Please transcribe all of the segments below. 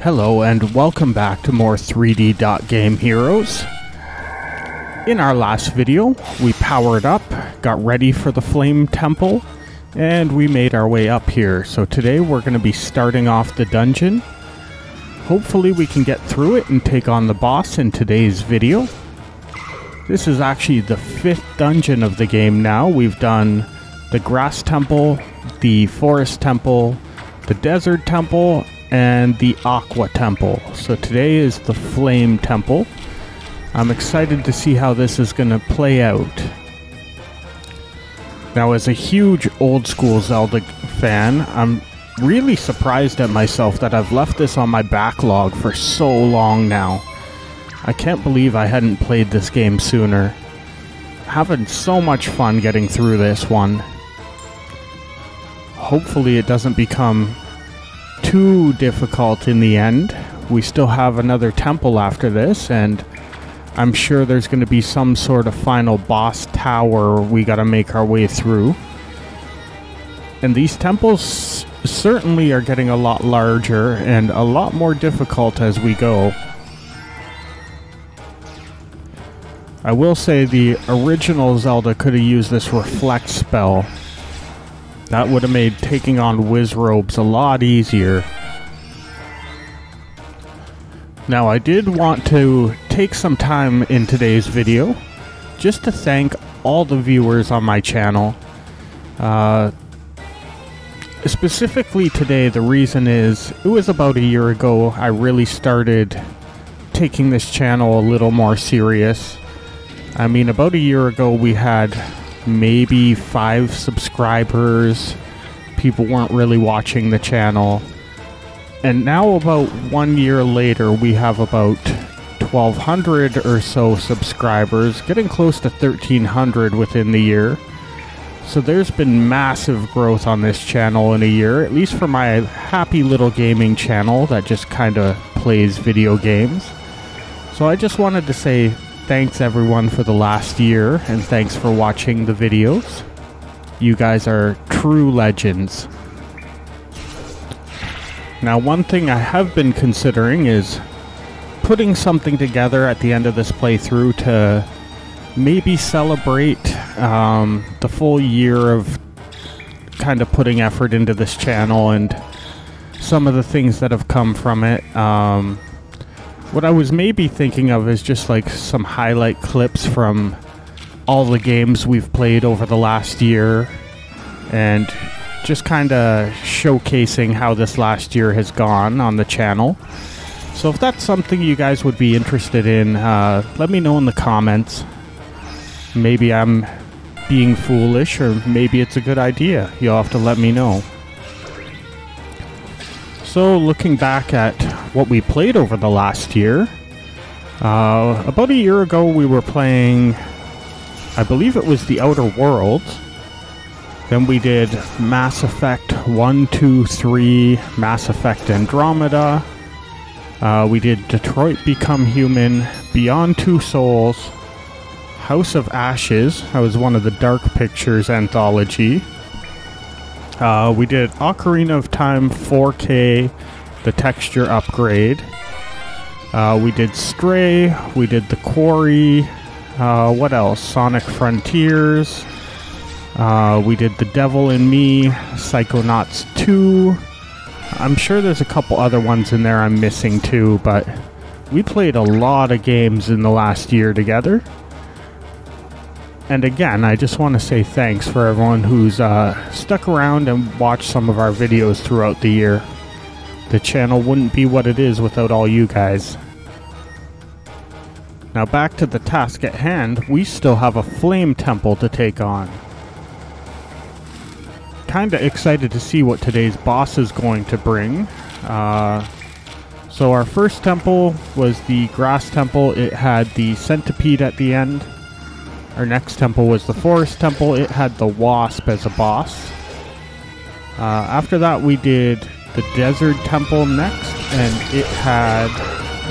Hello and welcome back to more 3D Dot Game Heroes. In our last video, we powered up, got ready for the Flame Temple, and we made our way up here. So today we're going to be starting off the dungeon. Hopefully we can get through it and take on the boss in today's video. This is actually the fifth dungeon of the game now. We've done the Grass Temple, the Forest Temple, the Desert Temple, and the Aqua Temple. So today is the Flame Temple. I'm excited to see how this is going to play out. Now, as a huge old school Zelda fan, I'm really surprised at myself that I've left this on my backlog for so long now. I can't believe I hadn't played this game sooner. Having so much fun getting through this one. Hopefully it doesn't become too difficult in the end. We still have another temple after this, and I'm sure there's going to be some sort of final boss tower we got to make our way through. And these temples certainly are getting a lot larger and a lot more difficult as we go. I will say the original Zelda could have used this reflect spell that would have made taking on Wizzrobes a lot easier. Now I did want to take some time in today's video just to thank all the viewers on my channel. Uh, specifically today, the reason is it was about a year ago I really started taking this channel a little more serious. I mean, about a year ago we had maybe five subscribers. People weren't really watching the channel. And now, about one year later, we have about 1,200 or so subscribers, getting close to 1,300 within the year. So there's been massive growth on this channel in a year, at least for my happy little gaming channel that just kind of plays video games. So I just wanted to say thanks everyone for the last year, and thanks for watching the videos. You guys are true legends. Now, one thing I have been considering is putting something together at the end of this playthrough to maybe celebrate um, the full year of kind of putting effort into this channel and some of the things that have come from it. Um, what I was maybe thinking of is just like some highlight clips from all the games we've played over the last year and just kind of showcasing how this last year has gone on the channel. So if that's something you guys would be interested in, uh, let me know in the comments. Maybe I'm being foolish or maybe it's a good idea. You'll have to let me know. So looking back at what we played over the last year. Uh, about a year ago, we were playing, I believe it was The Outer Worlds. Then we did Mass Effect 1, 2, 3, Mass Effect Andromeda. Uh, we did Detroit Become Human, Beyond Two Souls, House of Ashes. That was one of the Dark Pictures anthology. Uh, we did Ocarina of Time 4K the texture upgrade. Uh, we did Stray, we did The Quarry, uh, what else? Sonic Frontiers, uh, we did The Devil in Me, Psychonauts 2. I'm sure there's a couple other ones in there I'm missing too, but we played a lot of games in the last year together. And again, I just want to say thanks for everyone who's uh, stuck around and watched some of our videos throughout the year. The channel wouldn't be what it is without all you guys. Now back to the task at hand, we still have a flame temple to take on. Kinda excited to see what today's boss is going to bring. Uh, so our first temple was the grass temple. It had the centipede at the end. Our next temple was the forest temple. It had the wasp as a boss. Uh, after that we did the Desert Temple next, and it had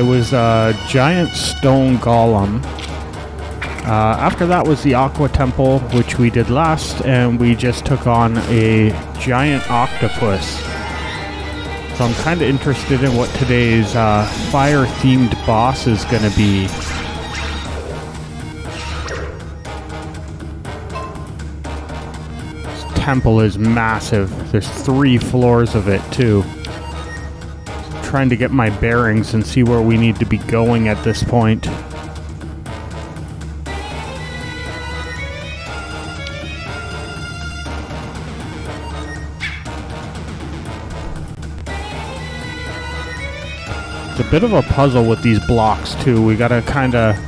it was a giant stone golem. Uh, after that was the Aqua Temple, which we did last, and we just took on a giant octopus. So I'm kind of interested in what today's uh, fire-themed boss is going to be. Temple is massive. There's three floors of it, too. Trying to get my bearings and see where we need to be going at this point. It's a bit of a puzzle with these blocks too. We gotta kinda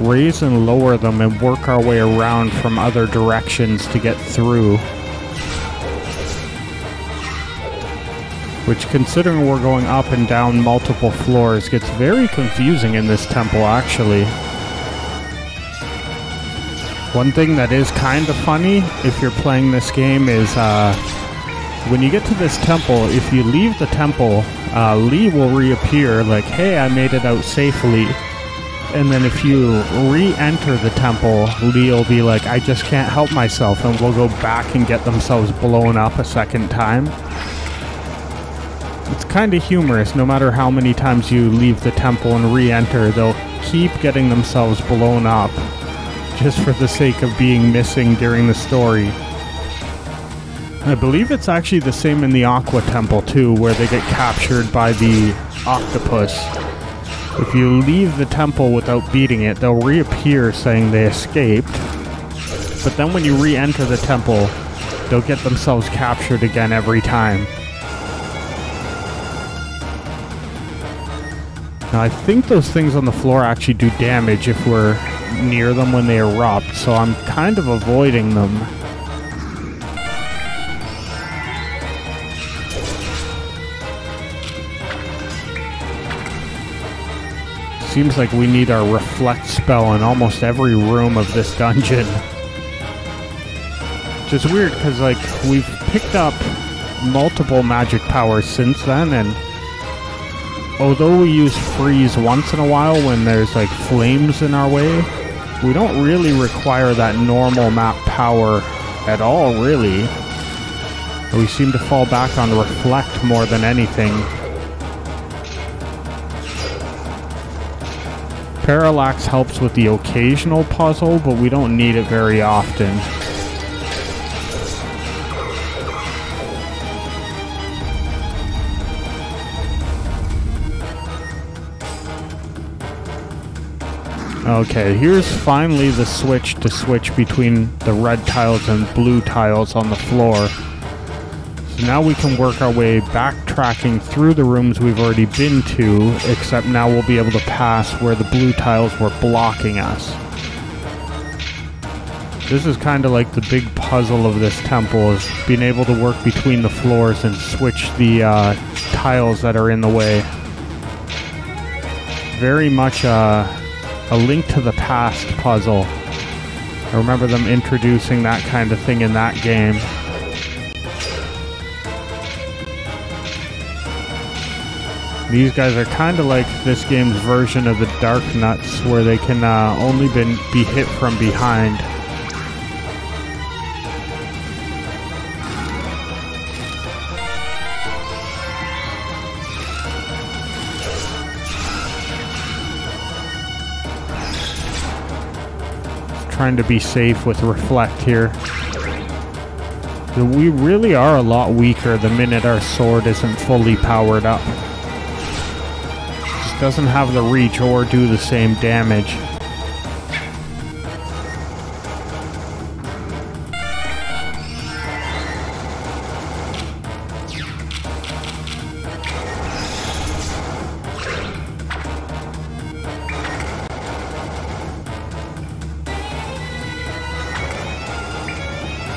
raise and lower them and work our way around from other directions to get through. Which considering we're going up and down multiple floors gets very confusing in this temple actually. One thing that is kind of funny if you're playing this game is uh, when you get to this temple, if you leave the temple, uh, Lee will reappear like, hey, I made it out safely. And then if you re-enter the temple, Lee will be like, I just can't help myself, and will go back and get themselves blown up a second time. It's kind of humorous, no matter how many times you leave the temple and re-enter, they'll keep getting themselves blown up, just for the sake of being missing during the story. I believe it's actually the same in the Aqua Temple too, where they get captured by the octopus. If you leave the temple without beating it, they'll reappear saying they escaped. But then when you re-enter the temple, they'll get themselves captured again every time. Now I think those things on the floor actually do damage if we're near them when they erupt, so I'm kind of avoiding them. Seems like we need our reflect spell in almost every room of this dungeon. Which is weird because like we've picked up multiple magic powers since then and although we use freeze once in a while when there's like flames in our way, we don't really require that normal map power at all really. We seem to fall back on reflect more than anything. Parallax helps with the occasional puzzle, but we don't need it very often. Okay, here's finally the switch to switch between the red tiles and blue tiles on the floor. So now we can work our way backtracking through the rooms we've already been to, except now we'll be able to pass where the blue tiles were blocking us. This is kind of like the big puzzle of this temple, is being able to work between the floors and switch the uh, tiles that are in the way. Very much uh, a link to the past puzzle. I remember them introducing that kind of thing in that game. These guys are kind of like this game's version of the Dark Nuts, where they can uh, only been, be hit from behind. Trying to be safe with Reflect here. We really are a lot weaker the minute our sword isn't fully powered up Just doesn't have the reach or do the same damage.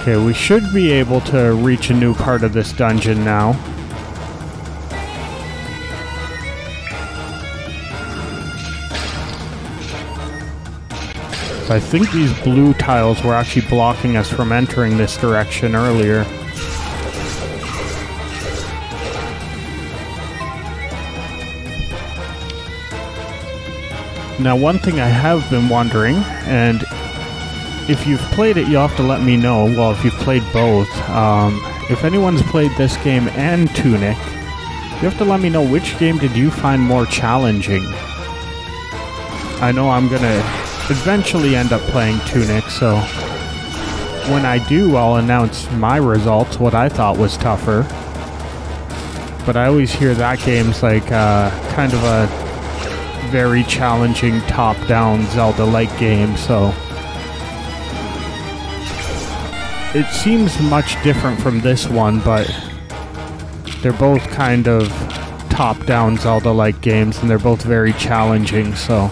Okay, we should be able to reach a new part of this dungeon now. I think these blue tiles were actually blocking us from entering this direction earlier. Now one thing I have been wondering, and if you've played it you'll have to let me know, well if you've played both, um, if anyone's played this game and Tunic, You have to let me know which game did you find more challenging. I know I'm gonna eventually end up playing Tunic, so when I do, I'll announce my results, what I thought was tougher. But I always hear that game's like uh, kind of a very challenging top-down Zelda-like game, so it seems much different from this one, but they're both kind of top-down Zelda-like games, and they're both very challenging, so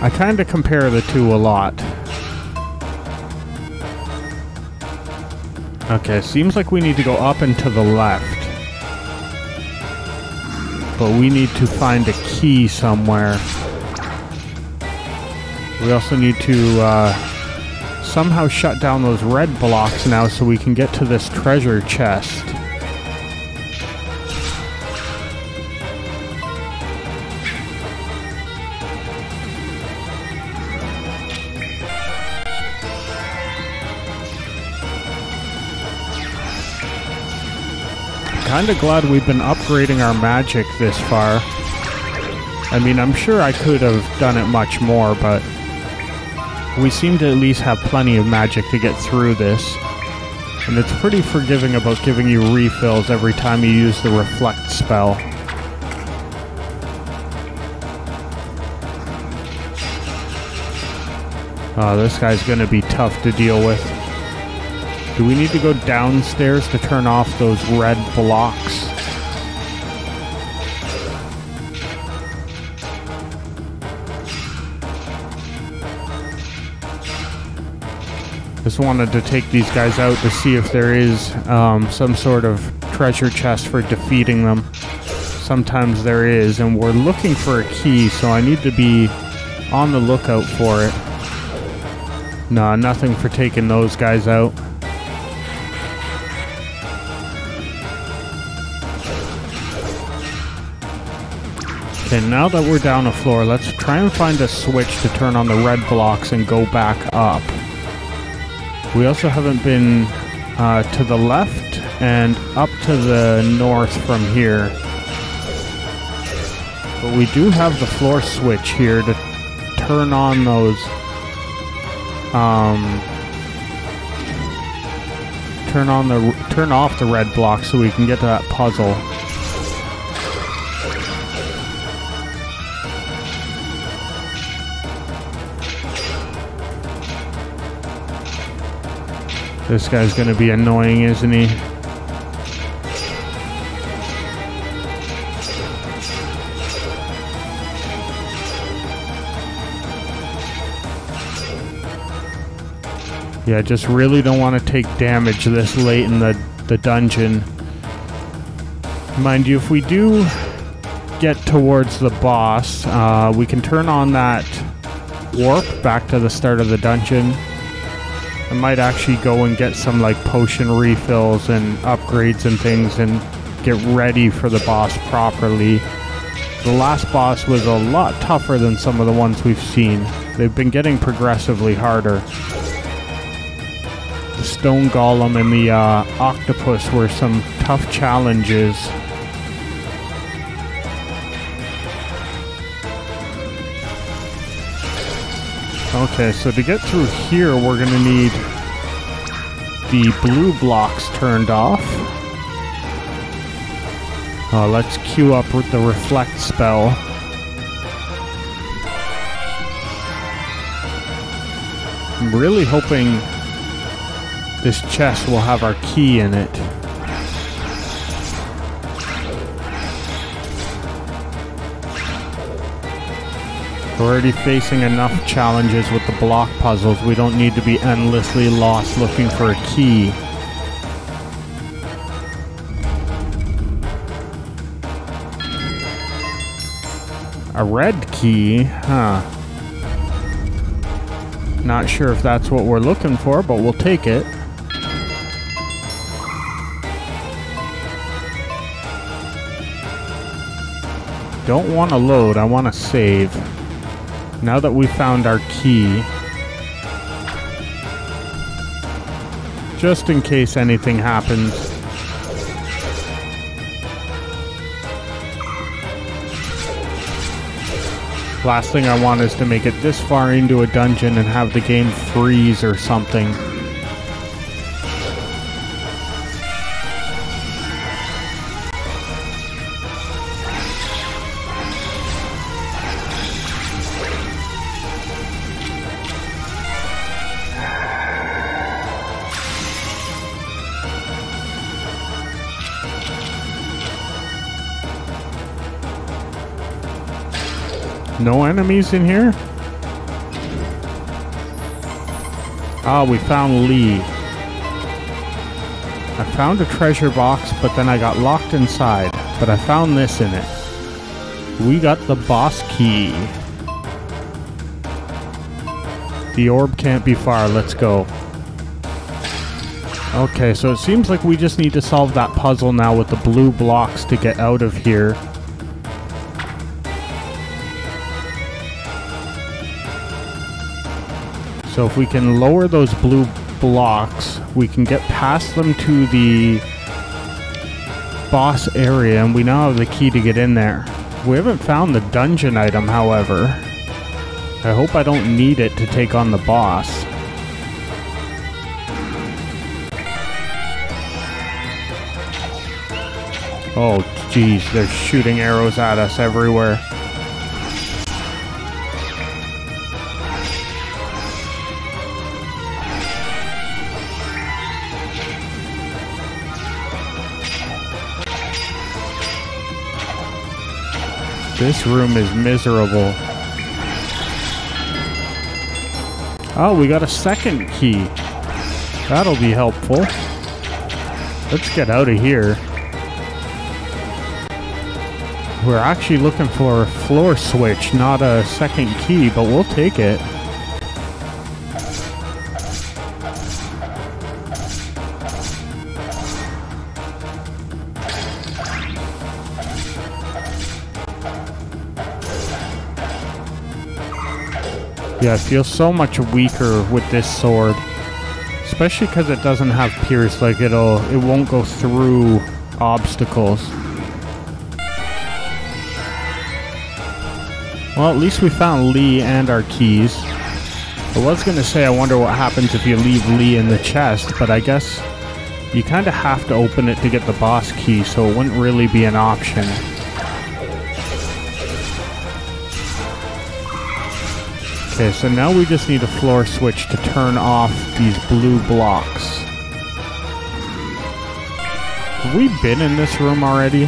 I kind of compare the two a lot. Okay, seems like we need to go up and to the left. But we need to find a key somewhere. We also need to uh, somehow shut down those red blocks now so we can get to this treasure chest. Kinda glad we've been upgrading our magic this far. I mean, I'm sure I could have done it much more, but we seem to at least have plenty of magic to get through this. And it's pretty forgiving about giving you refills every time you use the reflect spell. Oh, this guy's gonna be tough to deal with. Do we need to go downstairs to turn off those red blocks? Just wanted to take these guys out to see if there is um, some sort of treasure chest for defeating them. Sometimes there is, and we're looking for a key, so I need to be on the lookout for it. Nah, nothing for taking those guys out. Okay, now that we're down a floor, let's try and find a switch to turn on the red blocks and go back up. We also haven't been uh, to the left and up to the north from here. But we do have the floor switch here to turn on those um, turn on the turn off the red block so we can get to that puzzle. This guy's gonna be annoying, isn't he? Yeah, I just really don't want to take damage this late in the, the dungeon. Mind you, if we do get towards the boss, uh, we can turn on that warp back to the start of the dungeon I might actually go and get some like potion refills and upgrades and things and get ready for the boss properly. The last boss was a lot tougher than some of the ones we've seen. They've been getting progressively harder. The stone golem and the uh, octopus were some tough challenges. Okay, so to get through here, we're going to need the blue blocks turned off. Uh, let's queue up with the reflect spell. I'm really hoping this chest will have our key in it. We're already facing enough challenges with the block puzzles. We don't need to be endlessly lost looking for a key. A red key? Huh. Not sure if that's what we're looking for, but we'll take it. Don't want to load, I want to save. Now that we found our key, just in case anything happens, last thing I want is to make it this far into a dungeon and have the game freeze or something. No enemies in here? Ah, we found Lee. I found a treasure box, but then I got locked inside. But I found this in it. We got the boss key. The orb can't be far. Let's go. Okay, so it seems like we just need to solve that puzzle now with the blue blocks to get out of here. So if we can lower those blue blocks, we can get past them to the boss area, and we now have the key to get in there. We haven't found the dungeon item, however. I hope I don't need it to take on the boss. Oh, jeez, they're shooting arrows at us everywhere. This room is miserable. Oh, we got a second key. That'll be helpful. Let's get out of here. We're actually looking for a floor switch, not a second key, but we'll take it. I feel so much weaker with this sword. Especially because it doesn't have pierce, like it'll, it won't go through obstacles. Well, at least we found Lee and our keys. I was going to say I wonder what happens if you leave Lee in the chest, but I guess you kind of have to open it to get the boss key, so it wouldn't really be an option. Okay, so now we just need a floor switch to turn off these blue blocks. Have we been in this room already?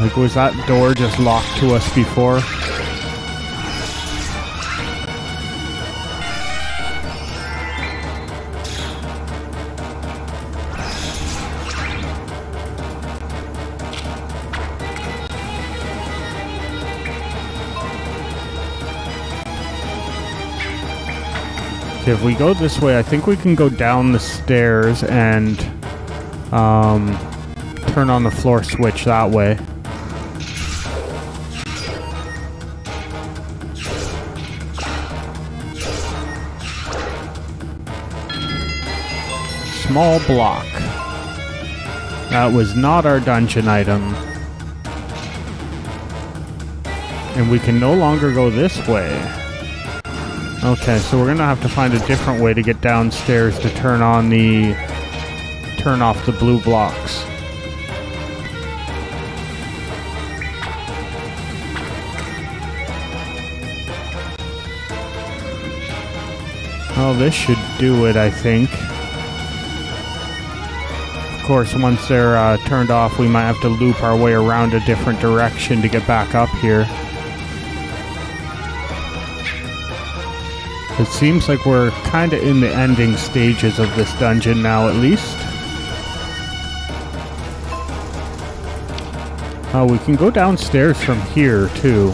Like, was that door just locked to us before? If we go this way, I think we can go down the stairs and um, turn on the floor switch that way. Small block. That was not our dungeon item. And we can no longer go this way. Okay, so we're gonna have to find a different way to get downstairs to turn on the... turn off the blue blocks. Oh, this should do it, I think. Of course, once they're uh, turned off, we might have to loop our way around a different direction to get back up here. It seems like we're kind of in the ending stages of this dungeon now, at least. Oh, we can go downstairs from here, too.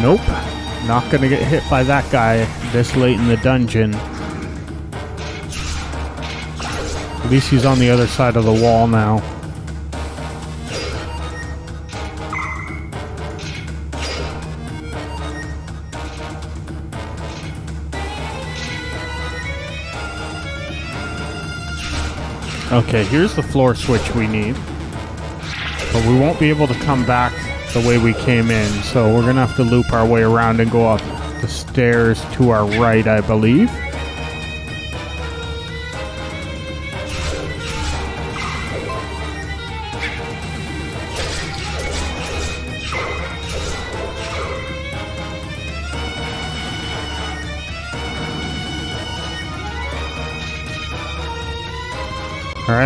Nope. Not gonna get hit by that guy this late in the dungeon. At least he's on the other side of the wall now. Okay, here's the floor switch we need. But we won't be able to come back the way we came in, so we're gonna have to loop our way around and go up the stairs to our right, I believe.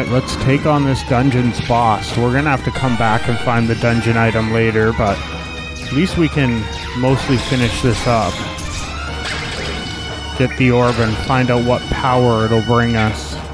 Let's take on this dungeon's boss. We're gonna have to come back and find the dungeon item later, but at least we can mostly finish this up. Get the orb and find out what power it'll bring us.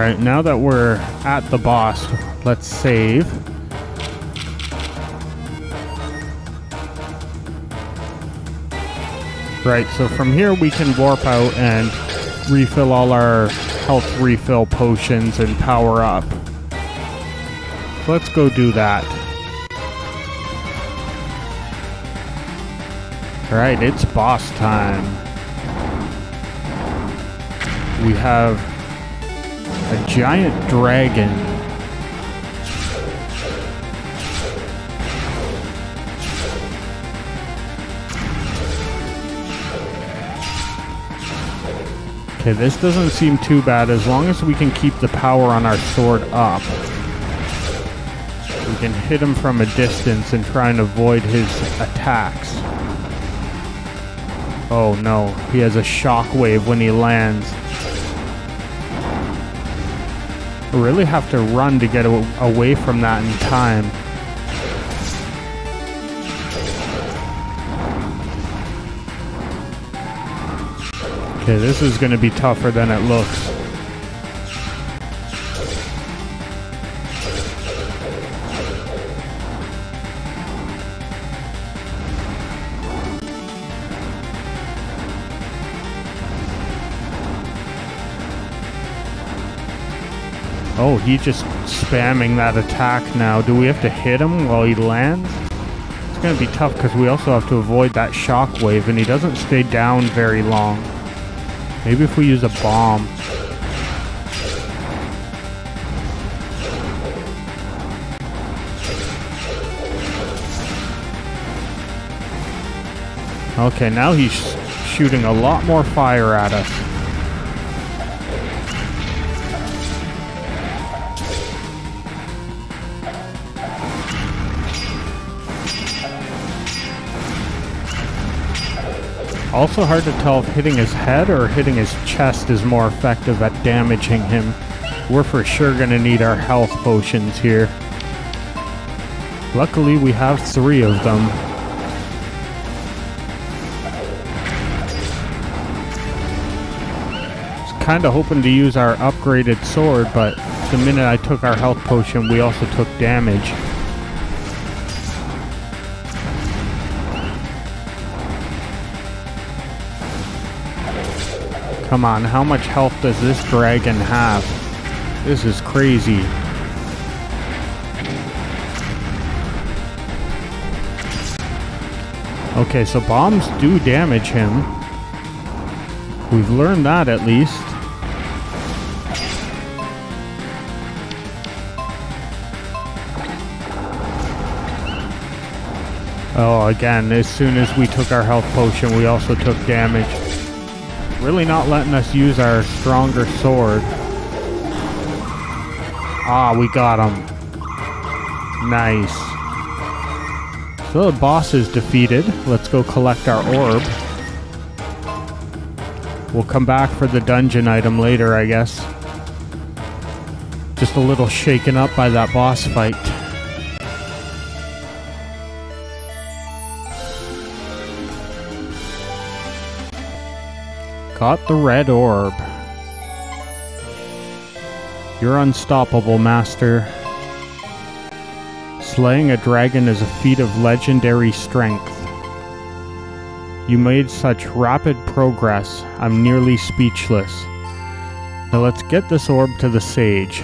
Alright, now that we're at the boss, let's save. Right, so from here we can warp out and refill all our health refill potions and power up. Let's go do that. Alright, it's boss time. We have a giant dragon. Okay, this doesn't seem too bad as long as we can keep the power on our sword up. We can hit him from a distance and try and avoid his attacks. Oh no, he has a shockwave when he lands. Really have to run to get away from that in time. Okay, this is going to be tougher than it looks. Oh, he's just spamming that attack now. Do we have to hit him while he lands? It's going to be tough because we also have to avoid that shockwave, and he doesn't stay down very long. Maybe if we use a bomb. Okay, now he's shooting a lot more fire at us. Also hard to tell if hitting his head or hitting his chest is more effective at damaging him. We're for sure to need our health potions here. Luckily we have three of them. Was kind of hoping to use our upgraded sword, but the minute I took our health potion we also took damage. Come on, how much health does this dragon have? This is crazy. Okay, so bombs do damage him. We've learned that at least. Oh, again, as soon as we took our health potion, we also took damage. Really not letting us use our stronger sword. Ah, we got him. Nice. So the boss is defeated. Let's go collect our orb. We'll come back for the dungeon item later, I guess. Just a little shaken up by that boss fight. Got the red orb. You're unstoppable, Master. Slaying a dragon is a feat of legendary strength. You made such rapid progress, I'm nearly speechless. Now let's get this orb to the sage.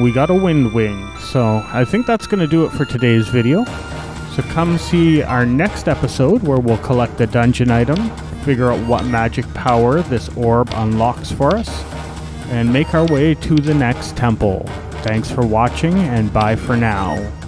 We got a wind wing, so I think that's going to do it for today's video. So come see our next episode where we'll collect the dungeon item, figure out what magic power this orb unlocks for us, and make our way to the next temple. Thanks for watching and bye for now.